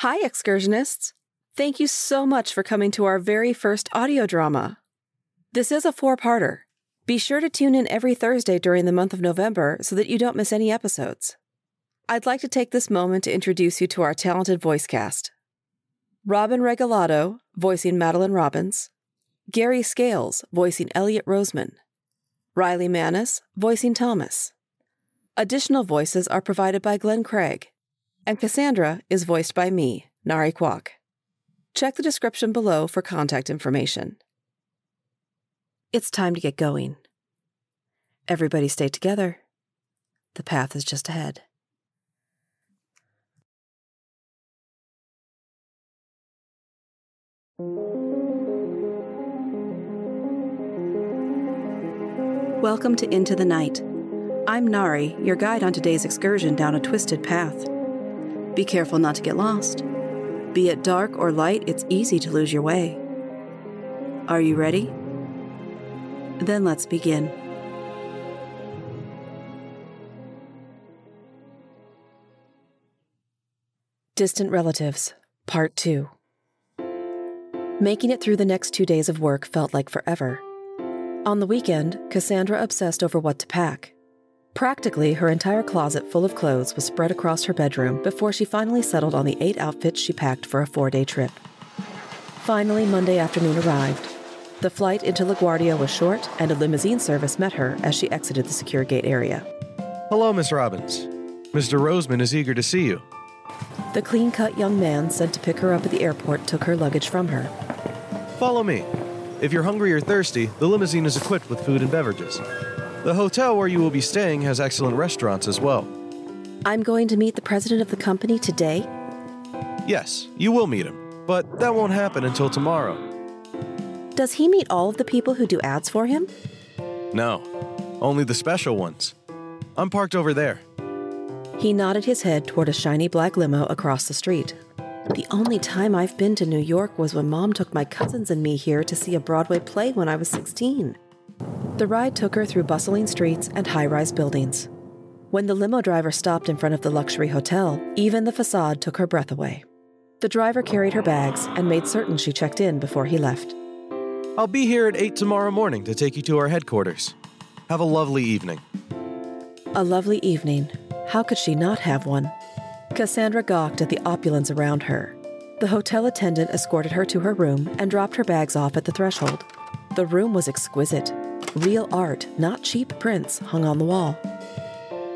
Hi, excursionists. Thank you so much for coming to our very first audio drama. This is a four parter. Be sure to tune in every Thursday during the month of November so that you don't miss any episodes. I'd like to take this moment to introduce you to our talented voice cast Robin Regalado, voicing Madeline Robbins, Gary Scales, voicing Elliot Roseman, Riley Manis, voicing Thomas. Additional voices are provided by Glenn Craig, and Cassandra is voiced by me, Nari Kwak. Check the description below for contact information. It's time to get going. Everybody stay together. The path is just ahead. Welcome to Into the Night. I'm Nari, your guide on today's excursion down a twisted path. Be careful not to get lost. Be it dark or light, it's easy to lose your way. Are you ready? Then let's begin. Distant Relatives, Part 2. Making it through the next two days of work felt like forever. On the weekend, Cassandra obsessed over what to pack. Practically, her entire closet full of clothes was spread across her bedroom before she finally settled on the eight outfits she packed for a four day trip. Finally, Monday afternoon arrived. The flight into LaGuardia was short, and a limousine service met her as she exited the secure gate area. Hello, Miss Robbins. Mr. Roseman is eager to see you. The clean cut young man sent to pick her up at the airport took her luggage from her. Follow me. If you're hungry or thirsty, the limousine is equipped with food and beverages. The hotel where you will be staying has excellent restaurants as well. I'm going to meet the president of the company today. Yes, you will meet him, but that won't happen until tomorrow. Does he meet all of the people who do ads for him? No, only the special ones. I'm parked over there. He nodded his head toward a shiny black limo across the street. The only time I've been to New York was when Mom took my cousins and me here to see a Broadway play when I was 16. The ride took her through bustling streets and high rise buildings. When the limo driver stopped in front of the luxury hotel, even the facade took her breath away. The driver carried her bags and made certain she checked in before he left. I'll be here at 8 tomorrow morning to take you to our headquarters. Have a lovely evening. A lovely evening. How could she not have one? Cassandra gawked at the opulence around her. The hotel attendant escorted her to her room and dropped her bags off at the threshold. The room was exquisite. Real art, not cheap prints, hung on the wall.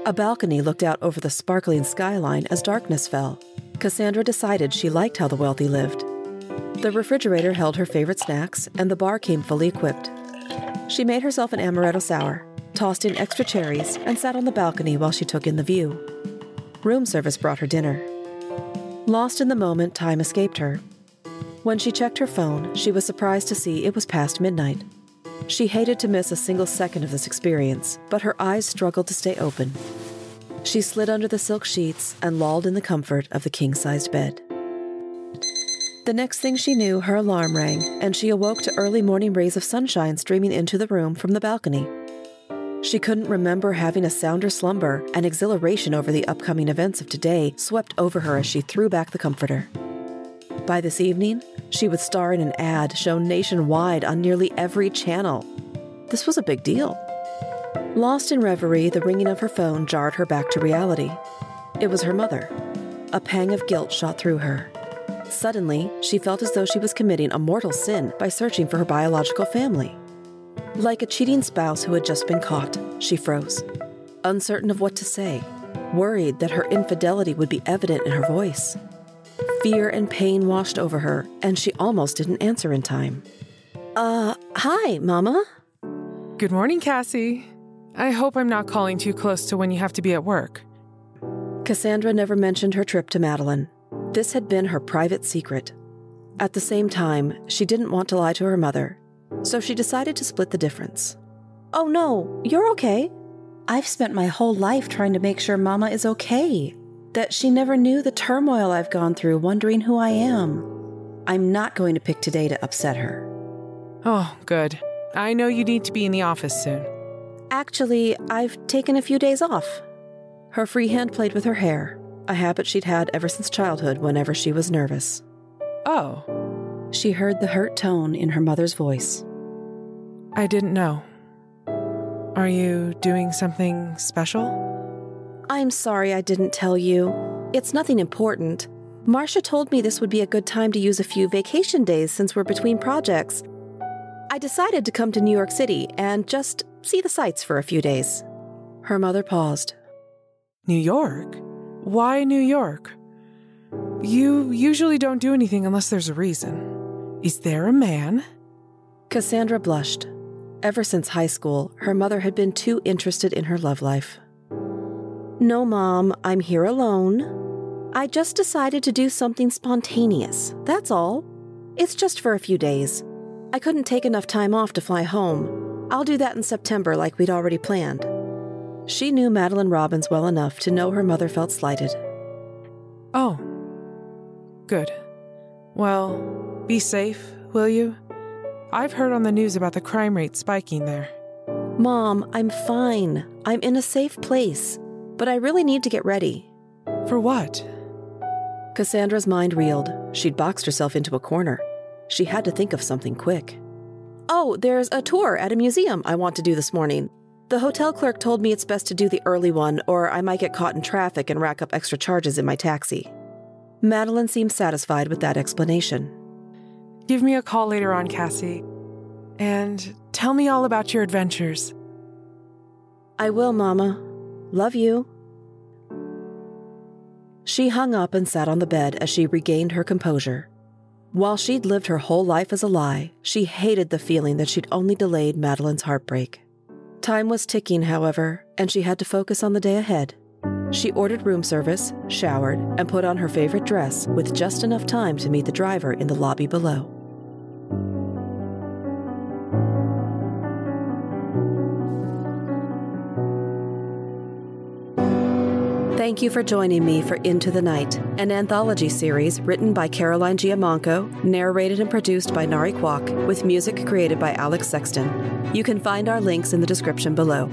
A balcony looked out over the sparkling skyline as darkness fell. Cassandra decided she liked how the wealthy lived. The refrigerator held her favorite snacks, and the bar came fully equipped. She made herself an amaretto sour, tossed in extra cherries, and sat on the balcony while she took in the view. Room service brought her dinner. Lost in the moment, time escaped her. When she checked her phone, she was surprised to see it was past midnight. She hated to miss a single second of this experience, but her eyes struggled to stay open. She slid under the silk sheets and lolled in the comfort of the king sized bed. The next thing she knew, her alarm rang, and she awoke to early morning rays of sunshine streaming into the room from the balcony. She couldn't remember having a sounder slumber, and exhilaration over the upcoming events of today swept over her as she threw back the comforter. By this evening, she would star in an ad shown nationwide on nearly every channel. This was a big deal. Lost in reverie, the ringing of her phone jarred her back to reality. It was her mother. A pang of guilt shot through her. Suddenly, she felt as though she was committing a mortal sin by searching for her biological family. Like a cheating spouse who had just been caught, she froze, uncertain of what to say, worried that her infidelity would be evident in her voice. Fear and pain washed over her, and she almost didn't answer in time. Uh, hi, Mama. Good morning, Cassie. I hope I'm not calling too close to when you have to be at work. Cassandra never mentioned her trip to Madeline. This had been her private secret. At the same time, she didn't want to lie to her mother, so she decided to split the difference. Oh no, you're okay. I've spent my whole life trying to make sure Mama is okay that she never knew the turmoil I've gone through wondering who I am. I'm not going to pick today to upset her. Oh, good. I know you need to be in the office soon. Actually, I've taken a few days off. Her free hand played with her hair. a habit she'd had ever since childhood whenever she was nervous. Oh, She heard the hurt tone in her mother's voice. I didn't know. Are you doing something special? I'm sorry I didn't tell you. It's nothing important. Marcia told me this would be a good time to use a few vacation days since we're between projects. I decided to come to New York City and just see the sights for a few days. Her mother paused. New York? Why New York? You usually don't do anything unless there's a reason. Is there a man? Cassandra blushed. Ever since high school, her mother had been too interested in her love life. No, Mom, I'm here alone. I just decided to do something spontaneous, that's all. It's just for a few days. I couldn't take enough time off to fly home. I'll do that in September like we'd already planned. She knew Madeline Robbins well enough to know her mother felt slighted. Oh. Good. Well, be safe, will you? I've heard on the news about the crime rate spiking there. Mom, I'm fine. I'm in a safe place. But I really need to get ready. For what? Cassandra's mind reeled. She'd boxed herself into a corner. She had to think of something quick. Oh, there's a tour at a museum I want to do this morning. The hotel clerk told me it's best to do the early one, or I might get caught in traffic and rack up extra charges in my taxi. Madeline seemed satisfied with that explanation. Give me a call later on, Cassie. And tell me all about your adventures. I will, Mama. Love you. She hung up and sat on the bed as she regained her composure. While she'd lived her whole life as a lie, she hated the feeling that she'd only delayed Madeline's heartbreak. Time was ticking, however, and she had to focus on the day ahead. She ordered room service, showered, and put on her favorite dress with just enough time to meet the driver in the lobby below. Thank you for joining me for Into the Night, an anthology series written by Caroline Giammanco, narrated and produced by Nari Kwak, with music created by Alex Sexton. You can find our links in the description below.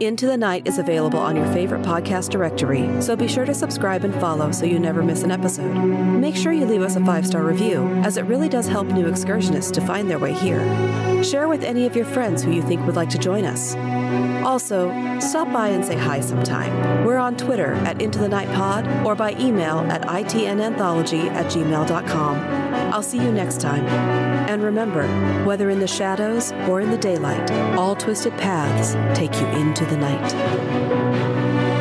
Into the Night is available on your favorite podcast directory, so be sure to subscribe and follow so you never miss an episode. Make sure you leave us a five star review, as it really does help new excursionists to find their way here. Share with any of your friends who you think would like to join us. Also, stop by and say hi sometime. We're on Twitter at Into the Night Pod or by email at itnanthology at gmail.com. I'll see you next time. And remember, whether in the shadows or in the daylight, all twisted paths take you into the night.